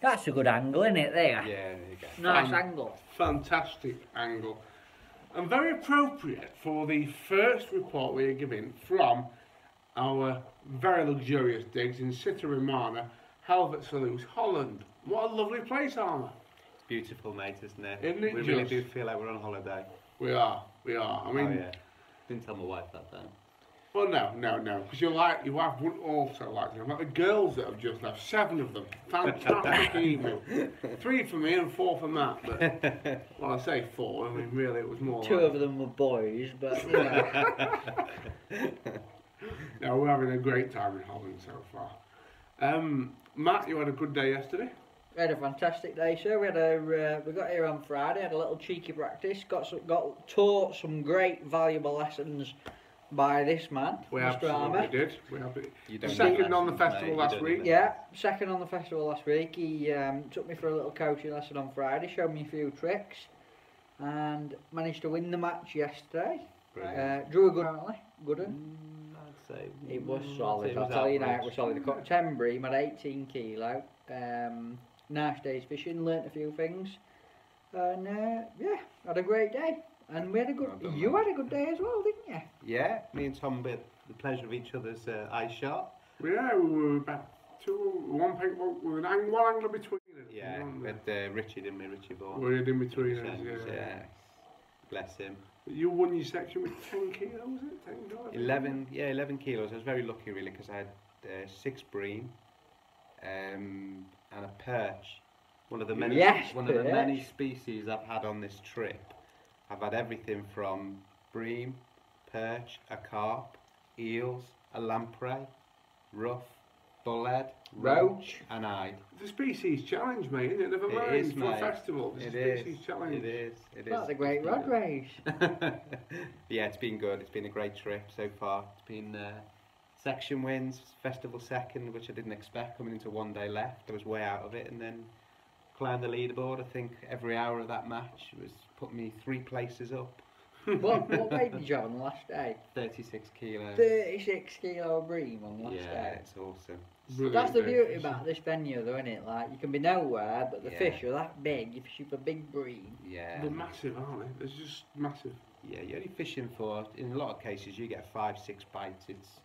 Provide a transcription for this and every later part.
That's a good angle, isn't it, there? Yeah, there you go. Nice Um, angle. Fantastic angle. And very appropriate for the first report we are giving from our very luxurious digs in Citta Romana, Helvoetsluis, Holland. What a lovely place, Amer. It's beautiful, mate, isn't it? Isn't it we really do feel like we're on holiday. We are, we are. I mean, oh, yeah. Didn't tell my wife that then. Well, no, no, no, because you like your wife would also like them. Like the girls that have just left, seven of them, fantastic evening. Three for me and four for Matt. But well, I say four. I mean, really, it was more. Two like, of them were boys, but you know. No, we're having a great time in Holland so far. Um, Matt, you had a good day yesterday. we had a fantastic day, sir. We had a uh, we got here on Friday, had a little cheeky practice, got some, got taught some great valuable lessons by this man, We Mr. absolutely Amer. did. We have You don't second on the festival mate, last week. Yeah, second on the festival last week. He um, took me for a little coaching lesson on Friday, showed me a few tricks, and managed to win the match yesterday. Uh, drew a good apparently, good one. Mm, I'd say. It was solid. it I'll tell you now, it was solid. The cut temporary, he had 18 kilo. Um, nice day's fishing, learnt a few things, and uh, yeah, had a great day. And we had a good. Well done, you mate. had a good day as well, didn't you? Yeah, me and Tom had the pleasure of each other's uh, eye shot. Yeah, we were about two, one pink, one, with an ang- one angler between us. Yeah, wasn't with there? uh, Richie, didn't we? Richie Vaughan. We had in between us, yeah. yeah. Bless him. You won your section with 10 kilos, was it? 10 kilos? 11, yeah, 11 kilos. I was very lucky, really, because I had uh, six bream um, and a perch. One of the many, Yes, one of the many species I've had on this trip. I've had everything from bream, perch, a carp, eels, a lamprey, ruff, bullhead, Roach. and ide. It's a species challenge, mate, isn't it? Never mind is, for a festival. It's It a is. species challenge. It is. It is. That's a great rod race. yeah, it's been good. It's been a great trip so far. It's been uh, section wins, festival second, which I didn't expect coming into one day left. I was way out of it, and then climbed the leaderboard. I think every hour of that match was put me three places up. what, what weight did you have on the last day? 36 kilos. 36 kilo bream on the last yeah, day. it's awesome. Brilliant That's the beauty fishing. about this venue, though, isn't it? Like, you can be nowhere, but the Yeah. fish are that big. You're fishing for big bream. Yeah. They're massive, aren't they? They're just massive. Yeah, you're only fishing for, in a lot of cases, you get five, six bites. It's,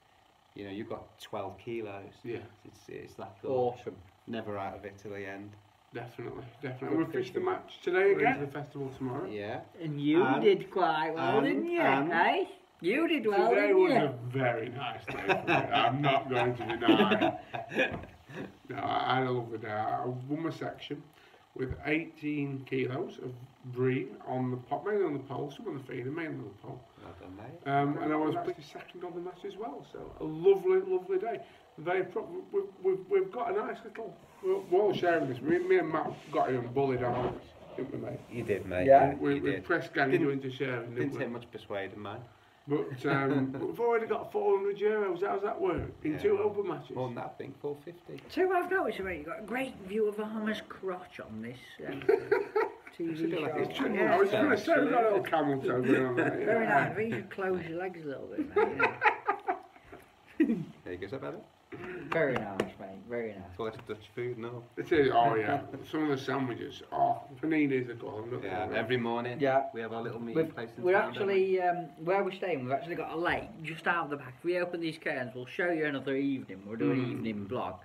you know, you've got 12 kilos. Yeah, It's, it's that good. Awesome. Never out of it till the end. Definitely, definitely. We'll fish the match today again. The festival tomorrow. Yeah. And you And- did quite well, and- didn't you? and- eh? You did well, Today didn't was you? a very nice day for me. I'm not going to deny. No, I had a lovely day. I won my section with 18 kilos of bream on the pole, mainly on the pole, some on the feeder, mainly on the pole. Well done, mate. Um, and I was actually second on the match as well. So a lovely, lovely day. Very pro- we've, we've, we've got a nice little. We're, we're all sharing this. Me, me and Matt got him bullied on it, didn't we, mate? You did, mate. Yeah. We, you we did. press gang Didn't- you into sharing, didn't, Didn't we? take much persuading, mate. But um, but we've already got 400 euros. How's that work? In Yeah. two open matches. More than that, I think 450. So I've noticed, mate, you've got a great view of Amer's crotch on this um, TV a like It's true. Yeah, I was going to say we've got a little camel toe going on there. Very nice. I think you should close your legs a little bit, mate. yeah. There you go, is that better? Very nice, mate. Very nice. It's all Dutch food, no? It is. Oh yeah. Some of the sandwiches. Oh, paninis are good. Yeah, gonna- every morning Yeah. we have our little meeting We've, place in we're town, don't we? actually, um, where we're staying, we've actually got a lake just out of the back. If we open these curtains, we'll show you another evening. We'll do an Mm. evening vlog.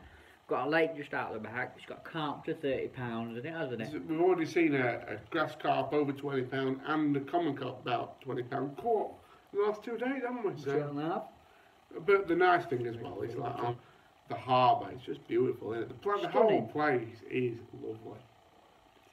Got a lake just out of the back. It's got carp to £30 in it, hasn't it? We've already seen a, a grass carp over twenty pound and a common carp about twenty pound caught in the last two days, haven't we? Two So, and a but the nice thing as well is like on the harbour. It's just beautiful, isn't it? The, pla- the whole place is lovely.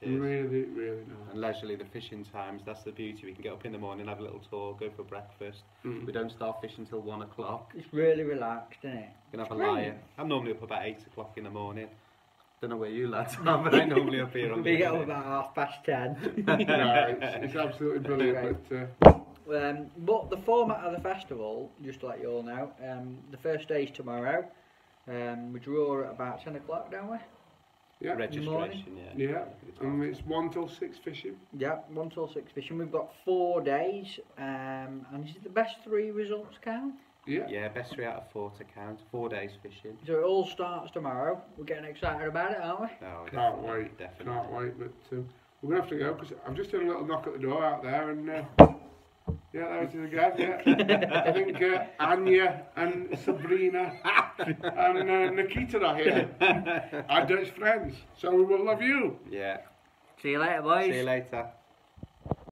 It is. Really, really nice. And leisurely, the fishing times, that's the beauty. We can get up in the morning, have a little tour, go for breakfast. Mm. We don't start fishing until one o'clock. It's really relaxed, isn't it? We can have a Great. lie. I'm normally up about eight o'clock in the morning. Don't know where you lads are, but I'm normally up here on the We get up about half past ten. no, it's, it's absolutely brilliant. But uh, um, but the format of the festival, just to let you all know, um, the first day is tomorrow. Um, we draw at about 10 o'clock, don't we? yeah, Registration, yeah. yeah, and it's one till six fishing. Yeah, 1 till 6 fishing. We've got four days. Um, and is it the best three results count? Yeah. Yeah, best three out of four to count. Four days fishing. So it all starts tomorrow. We're getting excited about it, aren't we? No, Can't wait. Definitely. Can't wait. But um, we're gonna have to go because I've just had a little knock at the door out there, and uh, yeah, there it is again. Yeah. I think uh, Anya and Sabrina and uh, Nikita are here. Our Dutch friends. So we will love you. Yeah. See you later, boys. See you later.